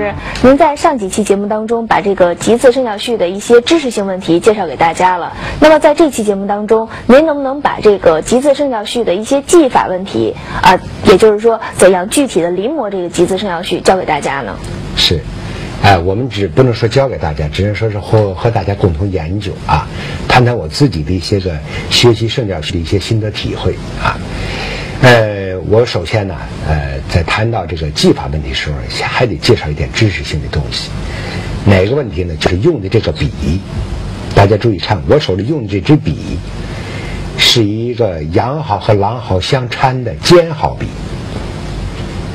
师，您在上几期节目当中把这个吉字圣教序的一些知识性问题介绍给大家了。那么在这期节目当中，您能不能把这个吉字圣教序的一些技法问题啊，也就是说怎样具体的临摹这个吉字圣教序教给大家呢？是，哎，我们只不能说教给大家，只能说是和和大家共同研究啊，谈谈我自己的一些个学习圣教序的一些心得体会啊。呃，我首先呢，呃，在谈到这个技法问题时候，还得介绍一点知识性的东西。哪个问题呢？就是用的这个笔，大家注意看，我手里用的这支笔是一个羊毫和狼毫相掺的尖毫笔。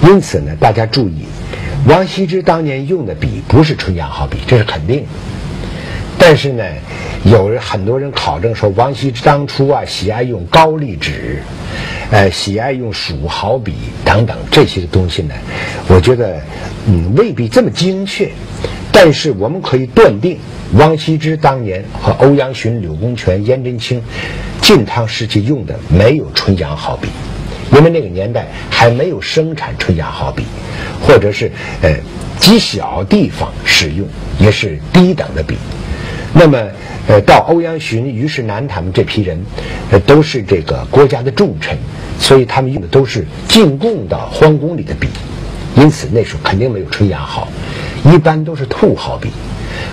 因此呢，大家注意，王羲之当年用的笔不是纯羊毫笔，这是肯定的。但是呢，有很多人考证说，王羲之当初啊喜爱用高丽纸，呃，喜爱用蜀毫笔等等这些东西呢，我觉得嗯未必这么精确。但是我们可以断定，王羲之当年和欧阳询、柳公权、颜真卿晋唐时期用的没有纯羊毫笔，因为那个年代还没有生产纯羊毫笔，或者是呃极小地方使用也是低等的笔。那么，呃，到欧阳询、虞世南他们这批人，呃，都是这个国家的重臣，所以他们用的都是进贡到皇宫里的笔，因此那时候肯定没有纯羊毫，一般都是兔毫笔。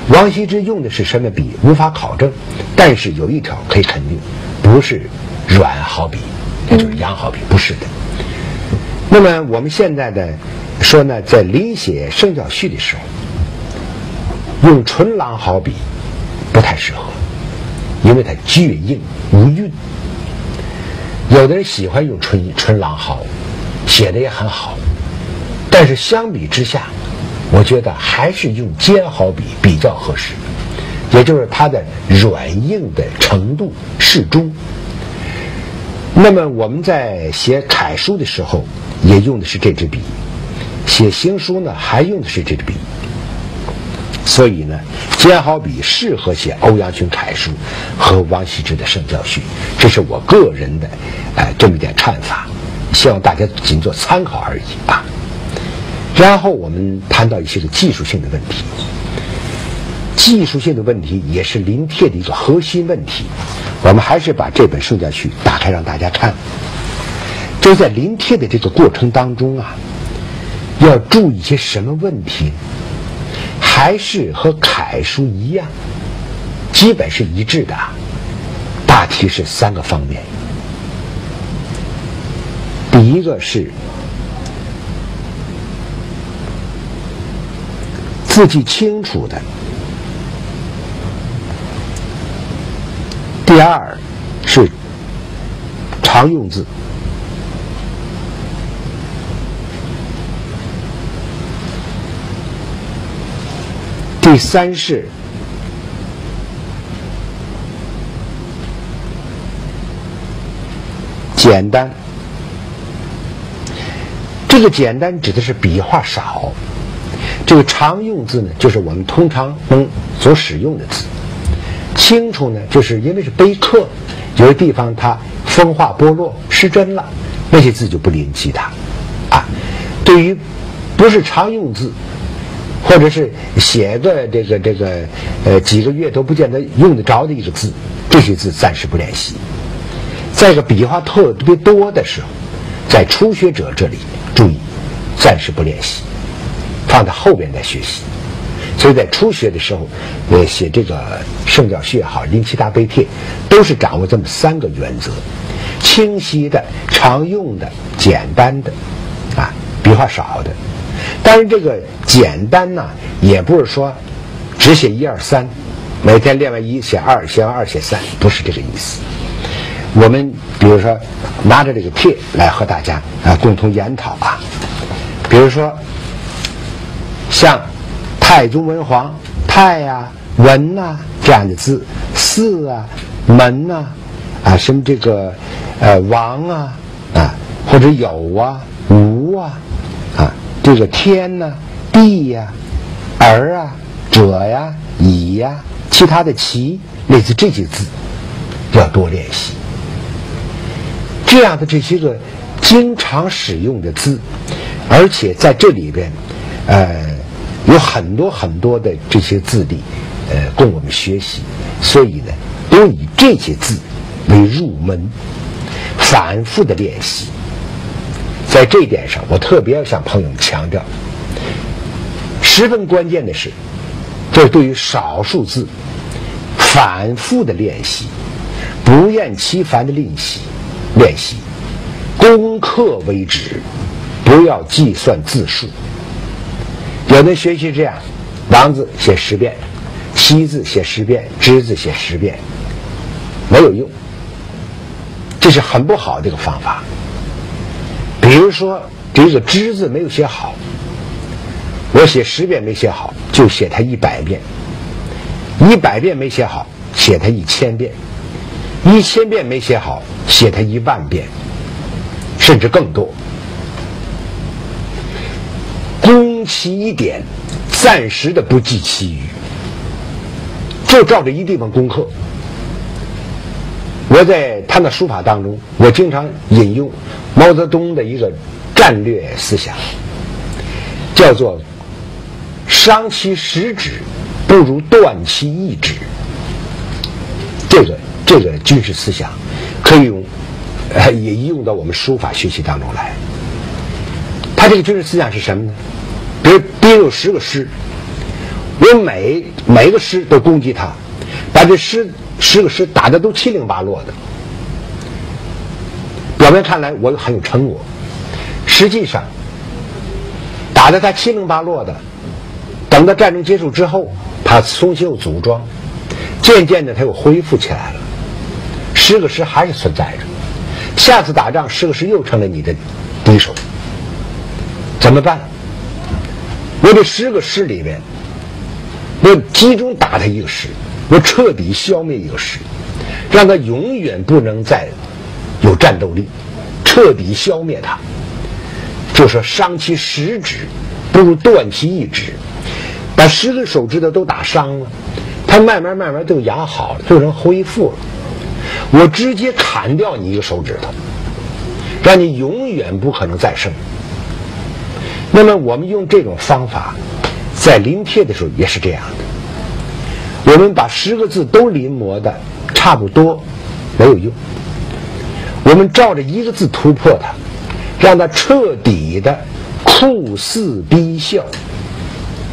王羲之用的是什么笔，无法考证，但是有一条可以肯定，不是软毫笔，也就是羊毫笔，不是的。那么我们现在的说呢，在临写圣教序的时候，用纯狼毫笔。不太适合，因为它倔硬无韵。有的人喜欢用纯纯狼毫，写的也很好，但是相比之下，我觉得还是用尖毫笔比较合适，也就是它的软硬的程度适中。那么我们在写楷书的时候，也用的是这支笔；写行书呢，还用的是这支笔。所以呢，尖毫笔适合写欧阳询楷书和王羲之的圣教序，这是我个人的哎这么一点看法，希望大家仅做参考而已啊。然后我们谈到一些个技术性的问题，技术性的问题也是临帖的一个核心问题。我们还是把这本圣教序打开让大家看，就在临帖的这个过程当中啊，要注意些什么问题？还是和楷书一样，基本是一致的，大体是三个方面。第一个是字迹清楚的，第二是常用字。第三是简单，这个简单指的是笔画少。这个常用字呢，就是我们通常能所使用的字。清楚呢，就是因为是碑刻，有的地方它风化剥落失真了，那些字就不临其他。啊，对于不是常用字。或者是写个这个这个呃几个月都不见得用得着的一个字，这些字暂时不练习。再一个笔画特别多的时候，在初学者这里注意，暂时不练习，放在后边再学习。所以在初学的时候，呃写这个圣教序也好，临其大碑帖，都是掌握这么三个原则：清晰的、常用的、简单的，啊，笔画少的。但是这个简单呢，也不是说只写一二三，每天练完一写二，写完二写三，不是这个意思。我们比如说拿着这个帖来和大家啊共同研讨啊，比如说像太宗文皇太呀文呐这样的字，寺啊门呐啊什么这个呃王啊啊或者有啊无啊啊。这个天呢，地呀，儿啊，者呀，乙呀，其他的其，类似这些字，要多练习。这样的这些个经常使用的字，而且在这里边，呃，有很多很多的这些字例，呃，供我们学习。所以呢，都以这些字为入门，反复的练习。在这一点上，我特别要向朋友们强调，十分关键的是，这对于少数字，反复的练习，不厌其烦的练习，练习，攻克为止，不要计算字数。有的学习这样，王字写十遍，西字写十遍，之字写十遍，没有用，这是很不好的一个方法。比如说，这个“之”字没有写好，我写十遍没写好，就写它一百遍；一百遍没写好，写它一千遍；一千遍没写好，写它一万遍，甚至更多。攻其一点，暂时的不计其余，就照着一地方攻克。我在他的书法当中，我经常引用毛泽东的一个战略思想，叫做“伤其十指，不如断其一指”。这个这个军事思想可以用，也用到我们书法学习当中来。他这个军事思想是什么呢？比如，比如有十个师，我每每个师都攻击他，把这师。十个师打的都七零八落的，表面看来我很有成果，实际上打的他七零八落的，等到战争结束之后，他重新又组装，渐渐的他又恢复起来了，十个师还是存在着，下次打仗十个师又成了你的敌手，怎么办？我这十个师里面，我集中打他一个师。我彻底消灭一个师，让他永远不能再有战斗力，彻底消灭他。就说伤其十指，不如断其一指，把十根手指头都打伤了，他慢慢慢慢就养好了，就能恢复了。我直接砍掉你一个手指头，让你永远不可能再生。那么我们用这种方法，在临帖的时候也是这样的。我们把十个字都临摹的差不多，没有用。我们照着一个字突破它，让它彻底的酷似逼笑，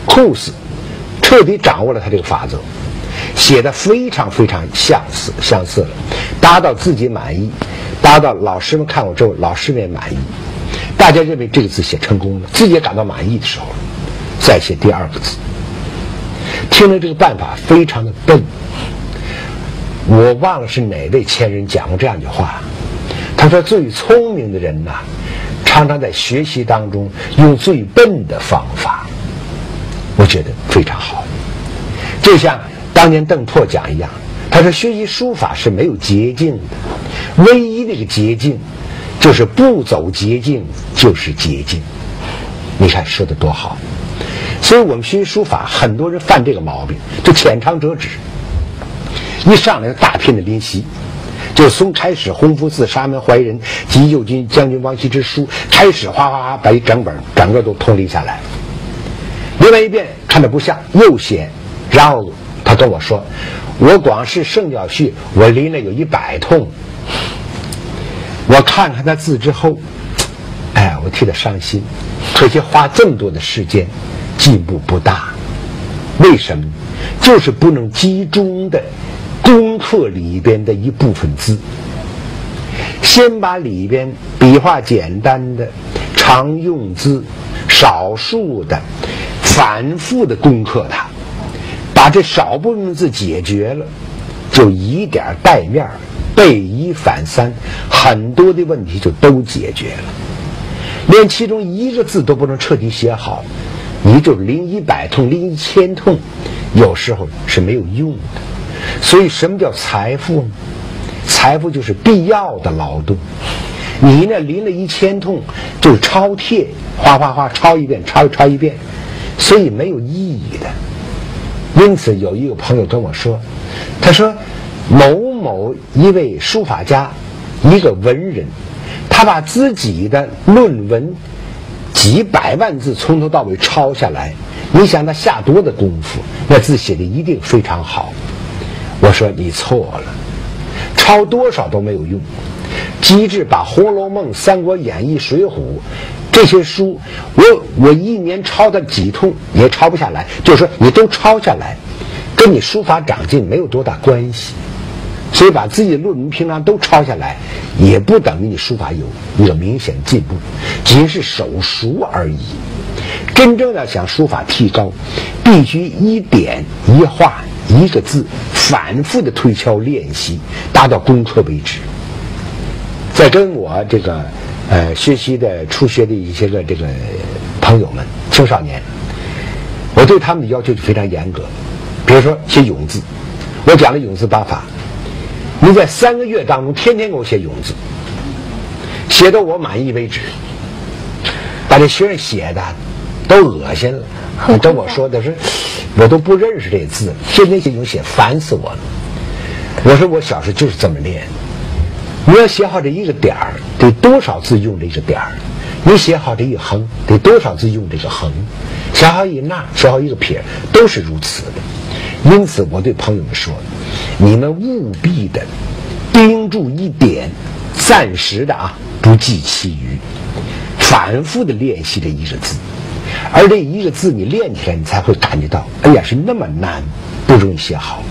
酷似，彻底掌握了它这个法则，写的非常非常相似相似了，达到自己满意，达到老师们看过之后，老师们也满意，大家认为这个字写成功了，自己也感到满意的时候，再写第二个字。听了这个办法非常的笨，我忘了是哪位前人讲过这样一句话。他说：“最聪明的人呐，常常在学习当中用最笨的方法。”我觉得非常好。就像当年邓拓讲一样，他说：“学习书法是没有捷径的，唯一的一个捷径就是不走捷径就是捷径。”你看说的多好。所以我们学书法，很多人犯这个毛病，就浅尝辄止。一上来就大片的临习，就是从开始“弘福寺沙门怀仁及右军将军王羲之书”开始，哗哗哗把一整本整个都通临下来。另外一遍看着不像，又写，然后他跟我说：“我光是圣教序，我临了有一百通。”我看看他字之后，我替他伤心，可惜花这么多的时间。进步不大，为什么？就是不能集中的攻克里边的一部分字，先把里边笔画简单的常用字、少数的反复的攻克它，把这少部分字解决了，就以点带面背一反三，很多的问题就都解决了。连其中一个字都不能彻底写好。你就临一百通，临一千通，有时候是没有用的。所以，什么叫财富呢？财富就是必要的劳动。你呢，临了一千通，就抄帖，哗哗哗抄一遍，抄抄一遍，所以没有意义的。因此，有一个朋友跟我说，他说某某一位书法家，一个文人，他把自己的论文。几百万字从头到尾抄下来，你想他下多的功夫，那字写的一定非常好。我说你错了，抄多少都没有用。机智把《红楼梦》《三国演义》《水浒》这些书，我我一年抄的几通也抄不下来。就是说你都抄下来，跟你书法长进没有多大关系。所以把自己的论文、平常都抄下来，也不等于你书法有一个明显进步，仅是手熟而已。真正的想书法提高，必须一点一画一个字，反复的推敲练习，达到攻克为止。在跟我这个呃学习的初学的一些个这个朋友们、青少年，我对他们的要求就非常严格。比如说写永字，我讲了永字八法。你在三个月当中天天给我写永字，写到我满意为止，把这学生写的都恶心了。跟我说的是，我都不认识这字，天天写永写烦死我了。我说我小时候就是这么练。你要写好这一个点儿，得多少字用这个点儿？你写好这一横，得多少字用这个横？写好一捺，写好一个撇，都是如此的。因此，我对朋友们说：你们务必的盯住一点，暂时的啊，不计其余，反复的练习这一个字。而这一个字，你练起来，你才会感觉到，哎呀，是那么难，不容易写好。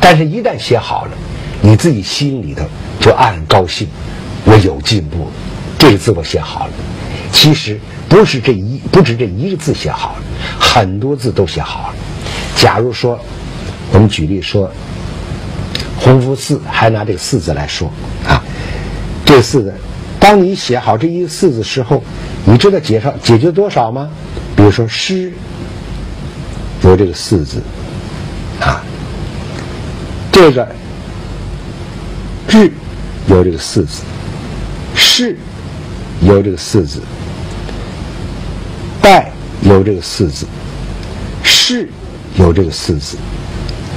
但是，一旦写好了，你自己心里头就暗暗高兴，我有进步了。这个字我写好了。其实不是这一，不止这一个字写好了，很多字都写好了。假如说，我们举例说，弘福寺还拿这个“四”字来说啊，这“四”字，当你写好这一个“四”字时候，你知道解少解决多少吗？比如说“诗”有这个“四”字啊，这个“日”有这个“四”字，“是”有这个“四”字，“拜”有这个“四”字，“是”。有这个四字，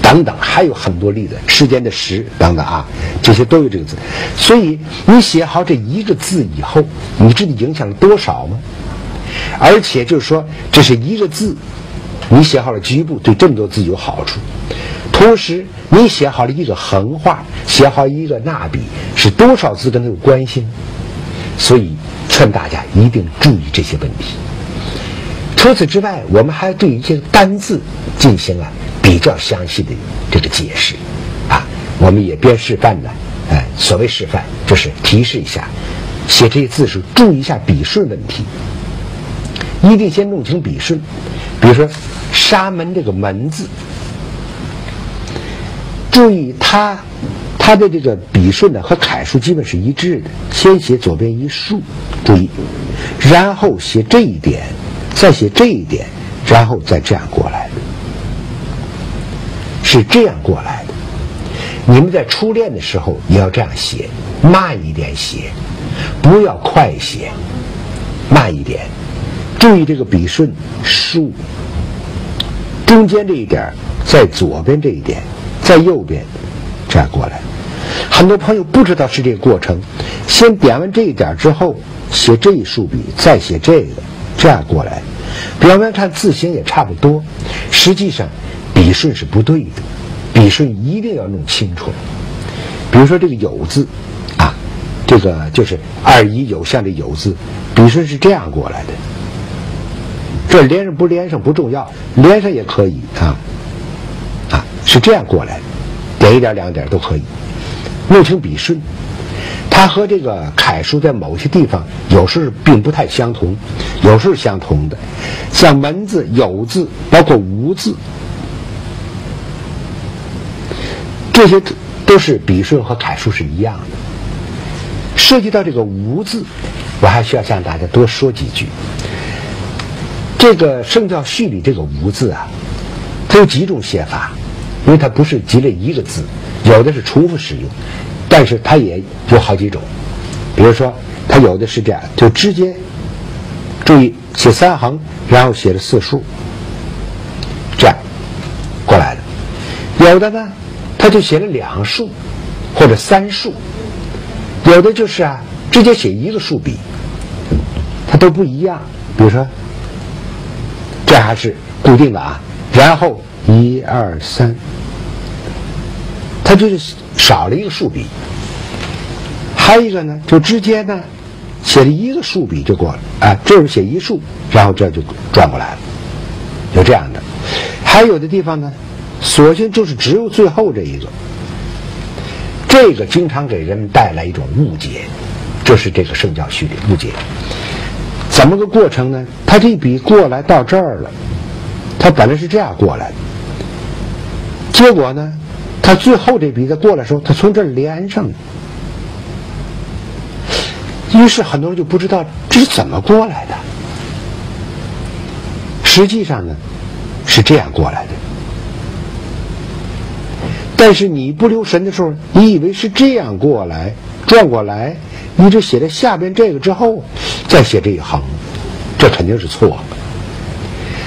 等等，还有很多例子，时间的时等等啊，这些都有这个字。所以你写好这一个字以后，你知道影响了多少吗？而且就是说，这是一个字，你写好了局部，对这么多字有好处。同时，你写好了一个横画，写好一个捺笔，是多少字跟它有关系呢？所以，劝大家一定注意这些问题。除此之外，我们还对一些单字进行了比较详细的这个解释，啊，我们也边示范呢，哎，所谓示范就是提示一下，写这些字时注意一下笔顺问题，一定先弄清笔顺。比如说“沙门”这个“门”字，注意它它的这个笔顺呢和楷书基本是一致的，先写左边一竖，注意，然后写这一点。再写这一点，然后再这样过来，是这样过来的。你们在初练的时候也要这样写，慢一点写，不要快写，慢一点。注意这个笔顺，竖，中间这一点在左边这一点，在右边，这样过来。很多朋友不知道是这个过程，先点完这一点之后，写这一竖笔，再写这个。这样过来，表面看字形也差不多，实际上笔顺是不对的，笔顺一定要弄清楚。比如说这个“有”字，啊，这个就是二一有像的“有”字，笔顺是这样过来的。这连上不连上不重要，连上也可以啊，啊，是这样过来的，点一点两点都可以，弄清笔顺。它和这个楷书在某些地方有时候并不太相同，有时候相同的，像“门”字、“有”字，包括“无”字，这些都是笔顺和楷书是一样的。涉及到这个“无”字，我还需要向大家多说几句。这个《圣教序》里这个“无”字啊，它有几种写法，因为它不是集了一个字，有的是重复使用。但是它也有好几种，比如说，它有的是这样，就直接注意写三横，然后写了四竖，这样过来的；有的呢，他就写了两竖或者三竖；有的就是啊，直接写一个竖笔，它都不一样。比如说，这还是固定的啊，然后一二三，它就是少了一个竖笔。还有一个呢，就直接呢写了一个竖笔就过了，啊，这是写一竖，然后这就转过来了，有这样的。还有的地方呢，索性就是只有最后这一个，这个经常给人们带来一种误解，这是这个圣教序的误解。怎么个过程呢？他这笔过来到这儿了，他本来是这样过来的，结果呢，他最后这笔在过来的时候，他从这儿连上，于是很多人就不知道这是怎么过来的。实际上呢，是这样过来的，但是你不留神的时候，你以为是这样过来，转过来。一直写在下边这个之后，再写这一行，这肯定是错的。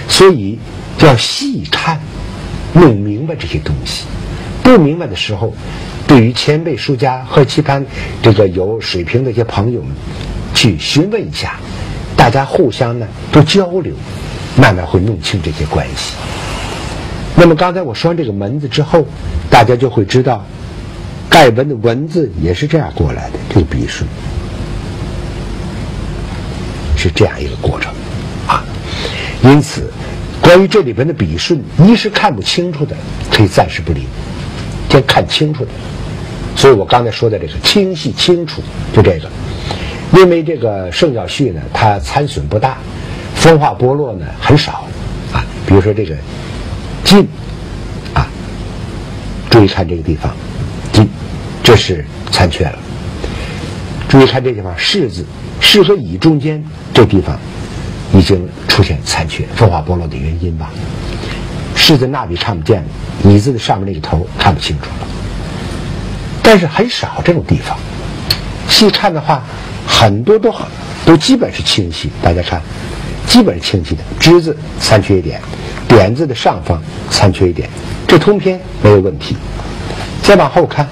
所以要细看，弄明白这些东西。不明白的时候，对于前辈书家和期盼这个有水平的一些朋友们，去询问一下，大家互相呢都交流，慢慢会弄清这些关系。那么刚才我说这个门字之后，大家就会知道。盖文的文字也是这样过来的，这个笔顺是这样一个过程啊。因此，关于这里边的笔顺，一是看不清楚的，可以暂时不理；先看清楚的。所以我刚才说的这个清晰清楚，就这个，因为这个圣教序呢，它参损不大，风化剥落呢很少啊。比如说这个进啊，注意看这个地方。晋这是残缺了。注意看这地方“士”字，“士”和“乙”中间这地方已经出现残缺，风化剥落的原因吧。“是”字那笔看不见了，“乙”字的上面那个头看不清楚了。但是很少这种地方，细看的话，很多都很都基本是清晰。大家看，基本是清晰的。“之”字残缺一点，“点”字的上方残缺一点，这通篇没有问题。再往后看。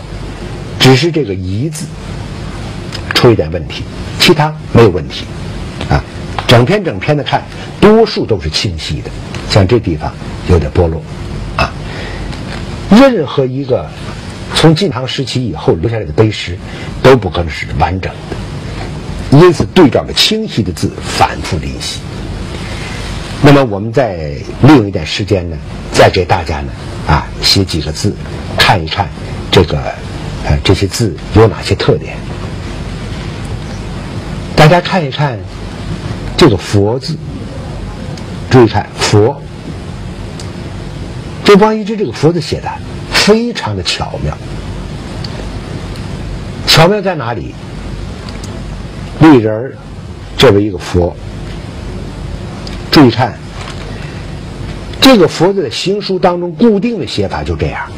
只是这个“一”字出一点问题，其他没有问题啊。整篇整篇的看，多数都是清晰的，像这地方有点剥落啊。任何一个从晋唐时期以后留下来的碑石，都不可能是完整的，因此对照着清晰的字反复临习。那么我们再利用一点时间呢，再给大家呢啊写几个字，看一看这个。呃，这些字有哪些特点？大家看一看这个“佛”字，注意看“佛”。这方一之这个“佛”字写的非常的巧妙，巧妙在哪里？立人儿，这为一个佛。注意看这个“佛”字的行书当中固定的写法就这样。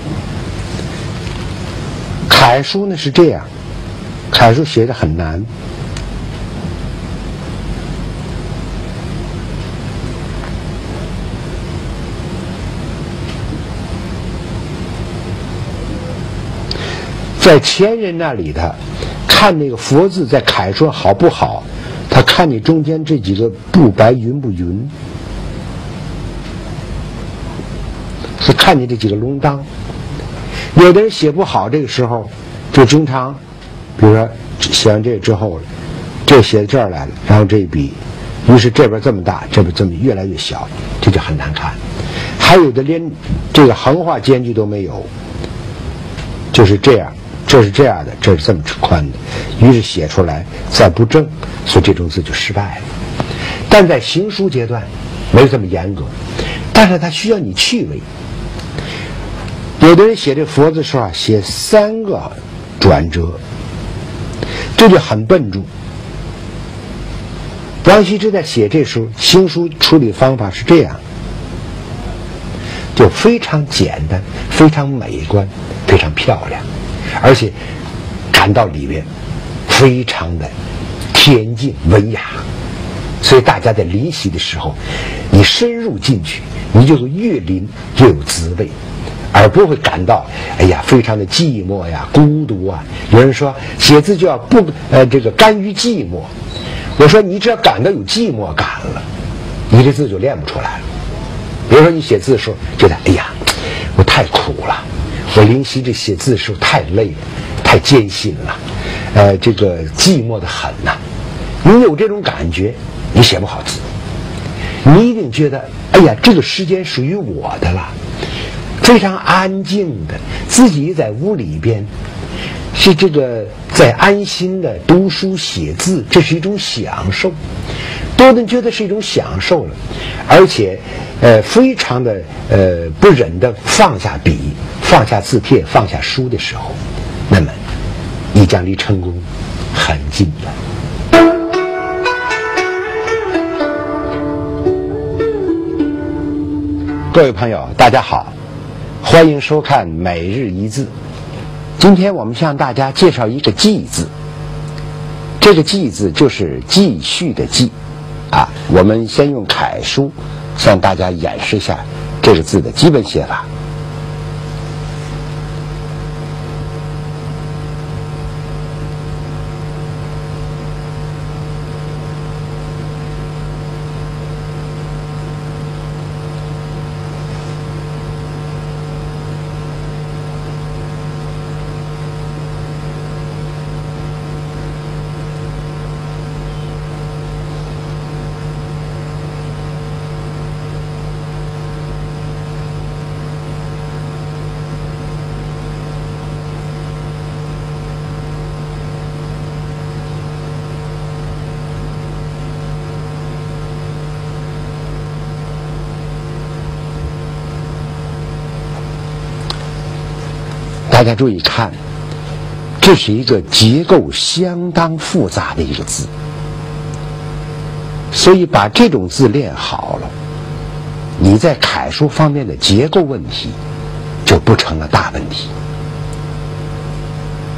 楷书呢是这样，楷书写的很难，在前人那里的看那个佛字在楷书好不好，他看你中间这几个不白匀不匀，是看你这几个龙当。有的人写不好，这个时候就经常，比如说写完这之后，这写到这儿来了，然后这一笔，于是这边这么大，这边这么越来越小，这就很难看。还有的连这个横画间距都没有，就是这样，这是这样的，这是这么宽的，于是写出来再不正，所以这种字就失败了。但在行书阶段没有这么严格，但是它需要你趣味。有的人写这“佛”字时候啊，写三个转折，这就很笨重。王羲之在写这书行书处理方法是这样，就非常简单、非常美观、非常漂亮，而且感到里面非常的恬静文雅，所以大家在临习的时候，你深入进去，你就会越临越有滋味。而不会感到哎呀，非常的寂寞呀、孤独啊。有人说写字就要不呃这个甘于寂寞，我说你只要感到有寂寞感了，你这字就练不出来了。比如说你写字的时候觉得，哎呀，我太苦了，我临习这写字的时候太累了，太艰辛了，呃，这个寂寞的很呐。你有这种感觉，你写不好字。你一定觉得，哎呀，这个时间属于我的了，非常安静的，自己在屋里边，是这个在安心的读书写字，这是一种享受，多顿觉得是一种享受了，而且，呃，非常的呃不忍的放下笔，放下字帖，放下书的时候，那么，你将离成功很近了。各位朋友，大家好，欢迎收看每日一字。今天我们向大家介绍一个“记”字，这个“记”字就是继续的“继”，啊，我们先用楷书向大家演示一下这个字的基本写法。大家注意看，这是一个结构相当复杂的一个字，所以把这种字练好了，你在楷书方面的结构问题就不成了大问题。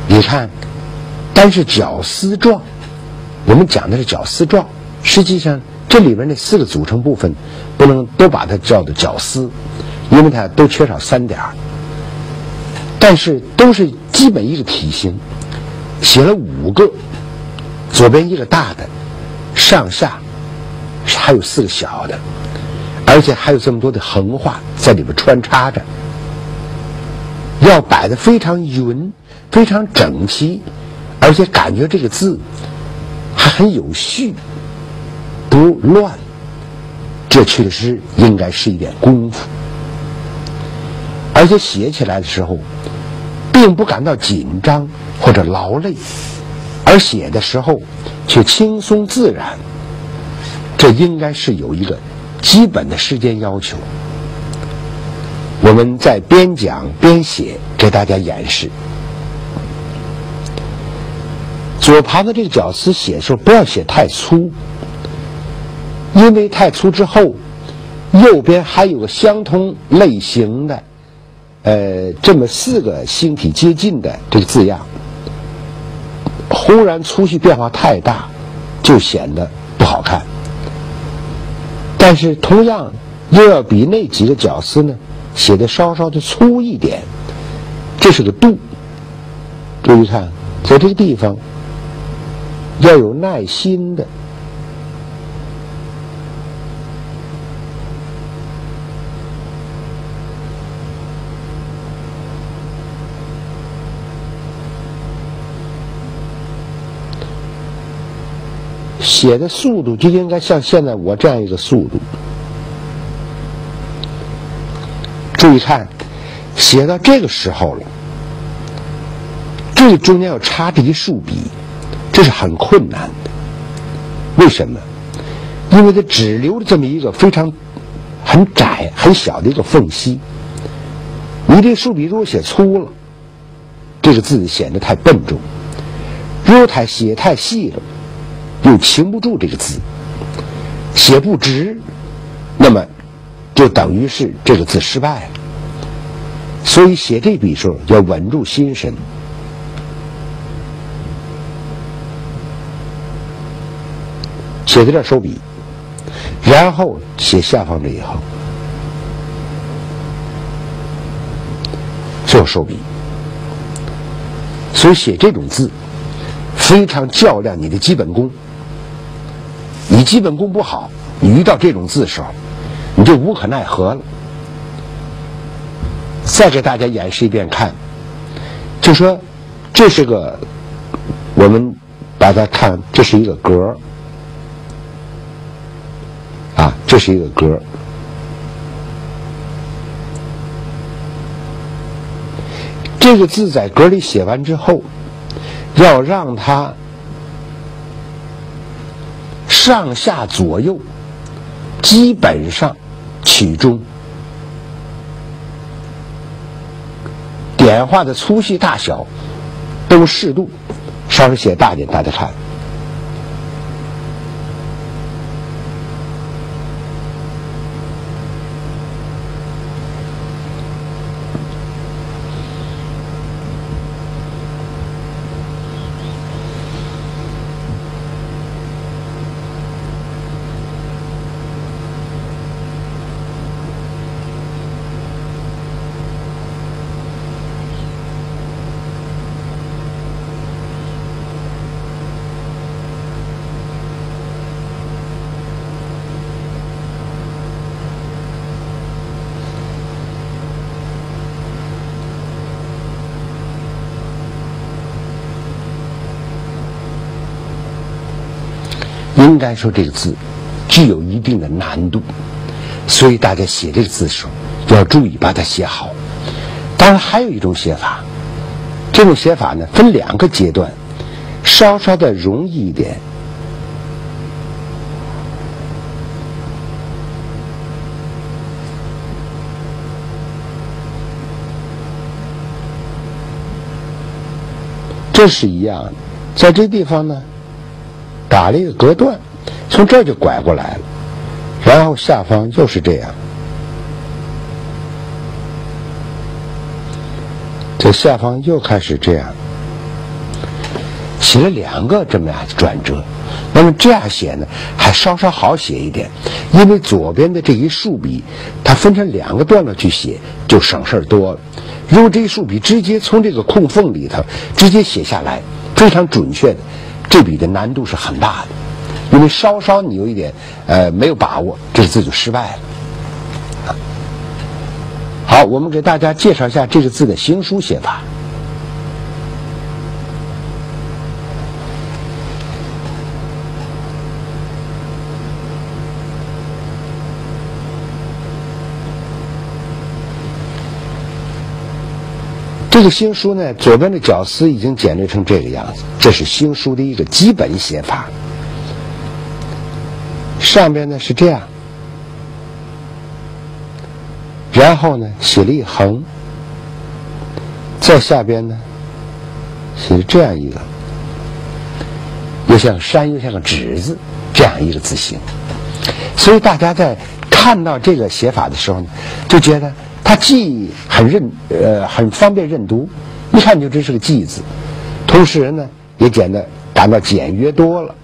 你看，单是绞丝状，我们讲的是绞丝状，实际上这里边那四个组成部分不能都把它叫做绞丝，因为它都缺少三点儿。但是都是基本一个体型，写了五个，左边一个大的，上下还有四个小的，而且还有这么多的横画在里边穿插着，要摆的非常匀，非常整齐，而且感觉这个字还很有序，不乱，这确实应该是一点功夫，而且写起来的时候。并不感到紧张或者劳累，而写的时候却轻松自然。这应该是有一个基本的时间要求。我们在边讲边写，给大家演示。左旁的这个绞丝写的时候不要写太粗，因为太粗之后，右边还有个相同类型的。呃，这么四个星体接近的这个字样，忽然粗细变化太大，就显得不好看。但是同样又要比那几个绞丝呢写的稍稍的粗一点，这是个度。注意看，在这个地方要有耐心的。写的速度就应该像现在我这样一个速度。注意看，写到这个时候了，这中间要插这一竖笔，这是很困难的。为什么？因为它只留了这么一个非常很窄、很小的一个缝隙。你这竖笔如果写粗了，这个字显得太笨重；如果太写太细了。又停不住这个字，写不直，那么就等于是这个字失败了。所以写这笔时候要稳住心神，写在这收笔，然后写下方这一行，最后收笔。所以写这种字非常较量你的基本功。你基本功不好，你遇到这种字的时候，你就无可奈何了。再给大家演示一遍看，就说这是个，我们把它看，这是一个格啊，这是一个格这个字在格里写完之后，要让它上下左右基本上取中。点画的粗细大小都适度，稍微写大点，大家看。应该说这个字具有一定的难度，所以大家写这个字的时候要注意把它写好。当然，还有一种写法，这种写法呢分两个阶段，稍稍的容易一点。这是一样的，在这地方呢。打了一个隔断，从这就拐过来了，然后下方又是这样，这下方又开始这样，写了两个这么样的转折。那么这样写呢，还稍稍好写一点，因为左边的这一竖笔，它分成两个段落去写，就省事儿多了。如果这一竖笔直接从这个空缝里头直接写下来，非常准确的。这笔的难度是很大的，因为稍稍你有一点呃没有把握，这个字就失败了。好，我们给大家介绍一下这个字的行书写法。这个行书呢，左边的绞丝已经简略成这个样子，这是行书的一个基本写法。上边呢是这样，然后呢写了一横，在下边呢写这样一个，又像山又像个纸字这样一个字形。所以大家在看到这个写法的时候呢，就觉得。它既很认，呃，很方便认读，一看就这是个“记”字，同时呢，也简得感到简约多了。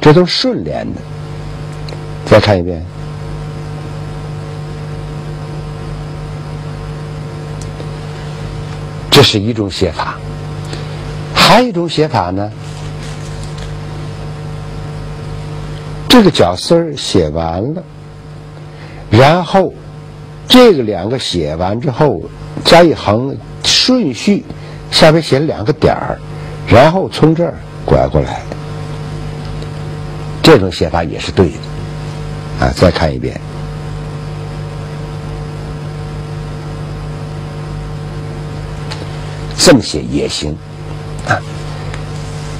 这都是顺连的。再看一遍，这是一种写法，还有一种写法呢。这个角丝儿写完了，然后这个两个写完之后加一横，顺序下边写两个点儿，然后从这儿拐过来，这种写法也是对的。啊，再看一遍，这么写也行。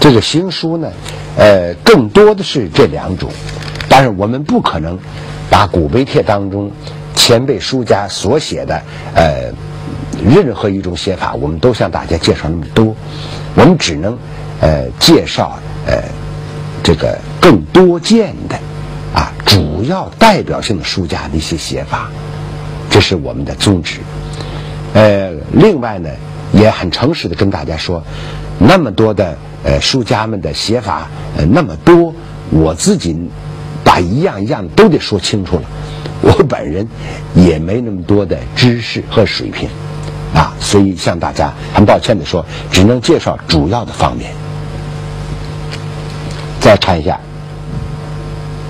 这个行书呢？呃，更多的是这两种，但是我们不可能把古碑帖当中前辈书家所写的呃任何一种写法，我们都向大家介绍那么多，我们只能呃介绍呃这个更多见的啊主要代表性的书家的一些写法，这是我们的宗旨。呃，另外呢，也很诚实的跟大家说，那么多的。呃，书家们的写法呃那么多，我自己把一样一样都得说清楚了。我本人也没那么多的知识和水平，啊，所以向大家很抱歉的说，只能介绍主要的方面。再看一下，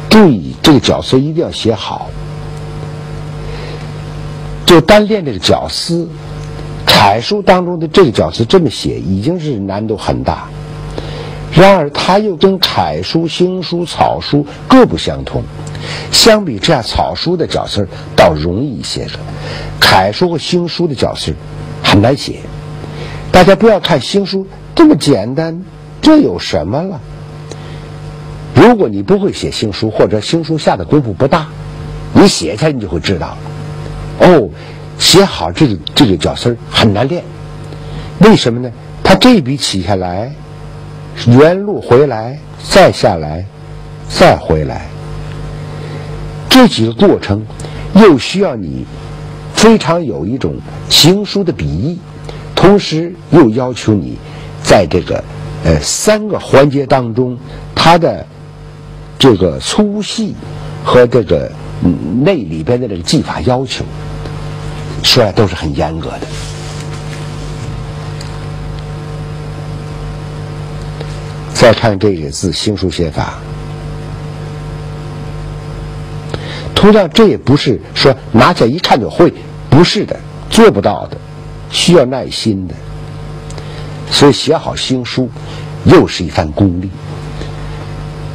注意这个角色一定要写好。就单练这个绞丝，楷书当中的这个角色这么写，已经是难度很大。然而，它又跟楷书、行书、草书各不相同。相比之下，草书的角色倒容易一些了，楷书和行书的角色很难写。大家不要看行书这么简单，这有什么了？如果你不会写行书，或者行书下的功夫不大，你写起来你就会知道。哦，写好这个这个角色很难练，为什么呢？他这笔起下来，原路回来，再下来，再回来，这几个过程又需要你非常有一种行书的笔意，同时又要求你在这个呃三个环节当中，它的这个粗细和这个嗯内里边的这个技法要求。说来都是很严格的。再看这个字行书写法，同样这也不是说拿起来一看就会，不是的，做不到的，需要耐心的。所以写好行书又是一番功力，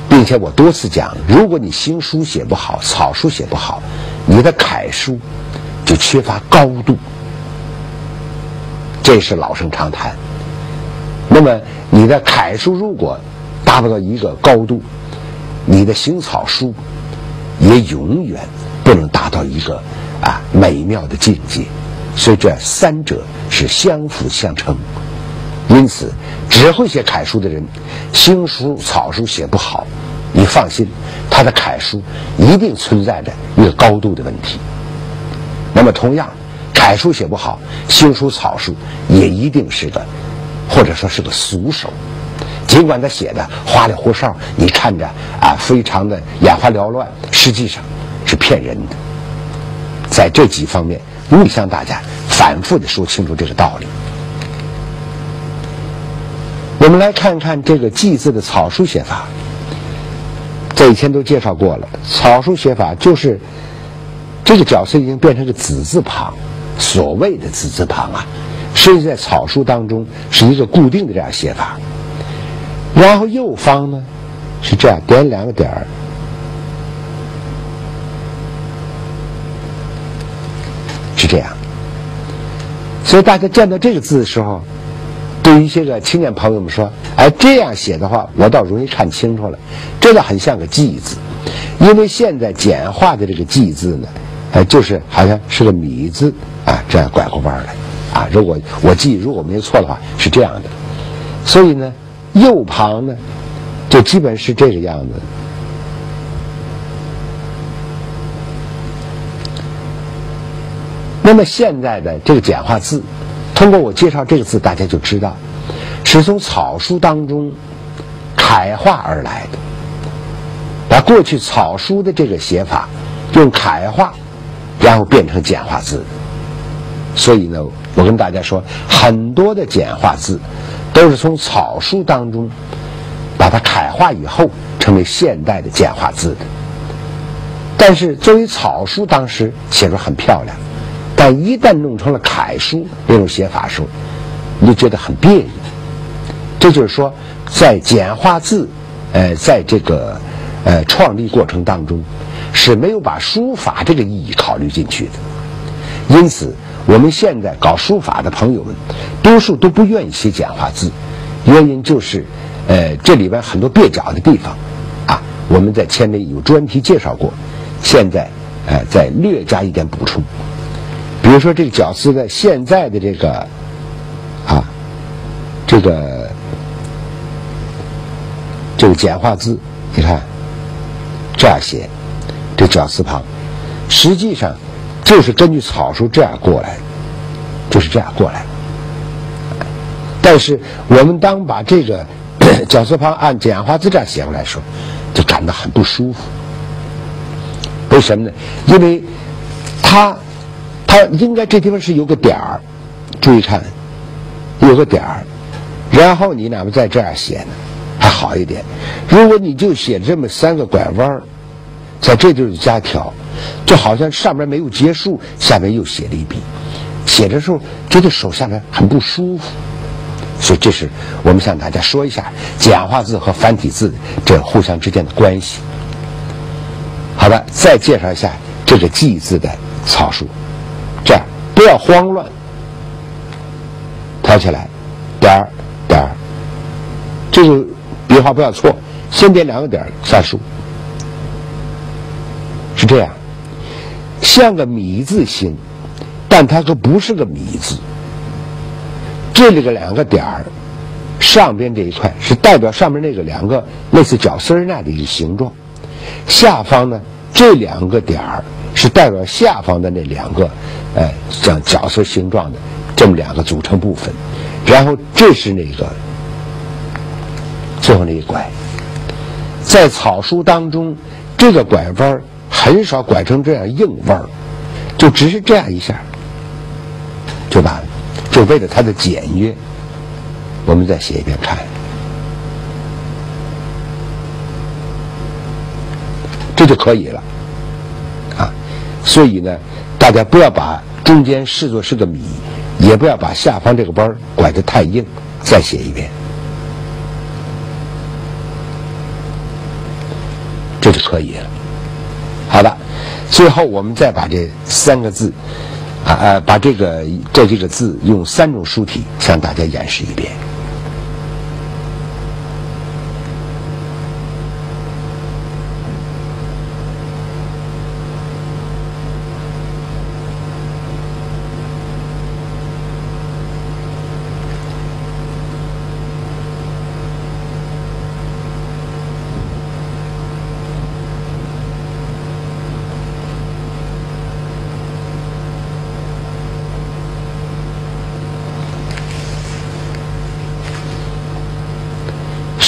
并且我多次讲，如果你行书写不好，草书写不好，你的楷书。就缺乏高度，这是老生常谈。那么你的楷书如果达不到一个高度，你的行草书也永远不能达到一个啊美妙的境界。所以这三者是相辅相成。因此，只会写楷书的人，行书、草书写不好，你放心，他的楷书一定存在着一个高度的问题。那么，同样，楷书写不好，行书、草书也一定是个，或者说是个俗手。尽管他写的花里胡哨，你看着啊，非常的眼花缭乱，实际上是骗人的。在这几方面，我向大家反复的说清楚这个道理。我们来看看这个“记”字的草书写法，在以前都介绍过了。草书写法就是。这个角色已经变成个“子”字旁，所谓的“子”字旁啊，实际在草书当中是一个固定的这样写法。然后右方呢是这样点两个点儿，是这样。所以大家见到这个字的时候，对于一些个青年朋友们说：“哎，这样写的话，我倒容易看清楚了，真的很像个‘记’字。”因为现在简化的这个“记”字呢。哎，就是好像是个米字啊，这样拐过弯来啊。如果我记如果没错的话，是这样的。所以呢，右旁呢，就基本是这个样子。那么现在的这个简化字，通过我介绍这个字，大家就知道是从草书当中楷化而来的。把过去草书的这个写法用楷化。然后变成简化字，所以呢，我跟大家说，很多的简化字都是从草书当中把它楷化以后，成为现代的简化字的。但是作为草书，当时写出很漂亮，但一旦弄成了楷书那种写法时候，你就觉得很别扭。这就是说，在简化字，呃，在这个呃创立过程当中。是没有把书法这个意义考虑进去的，因此我们现在搞书法的朋友们，多数都不愿意写简化字，原因就是，呃，这里边很多蹩脚的地方，啊，我们在前面有专题介绍过，现在，呃，再略加一点补充，比如说这个绞丝的现在的这个，啊，这个这个简化字，你看这样写。这绞丝旁，实际上就是根据草书这样过来，就是这样过来。但是我们当把这个 绞丝旁按简化字这样写过来的时候，就感到很不舒服。为什么呢？因为它它应该这地方是有个点儿，注意看，有个点儿，然后你哪怕在这样写呢，还好一点。如果你就写这么三个拐弯儿，在这就是加条，就好像上面没有结束，下面又写了一笔，写的时候觉得手下来很不舒服。所以这是我们向大家说一下简化字和繁体字这互相之间的关系。好的，再介绍一下这个“记”字的草书，这样不要慌乱，挑起来，点儿点儿，这个笔画不要错，先点两个点儿算数，是这样，像个米字形，但它可不是个米字。这里个两个点儿，上边这一块是代表上面那个两个类似绞丝儿那样的一个形状，下方呢这两个点儿是代表下方的那两个，呃，像绞丝形状的这么两个组成部分，然后这是那个最后那一拐，在草书当中，这个拐弯儿很少拐成这样硬弯儿，就只是这样一下就完了。就为了它的简约，我们再写一遍看，这就可以了，啊，所以呢，大家不要把中间视作是个米，也不要把下方这个弯拐得太硬，再写一遍，这就可以了。最后我们再把这三个字。啊呃，把这个这几个字用三种书体向大家演示一遍。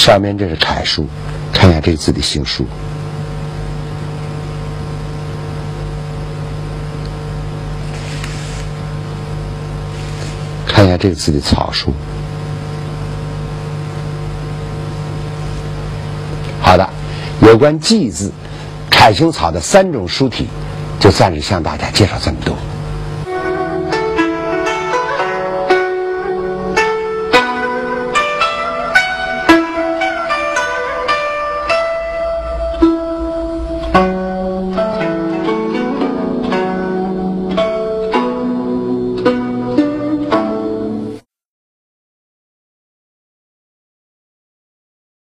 上面这是楷书，看一下这个字的行书。看一下这个字的草书。好的，有关“记”字，楷行草的三种书体，就暂时向大家介绍这么多。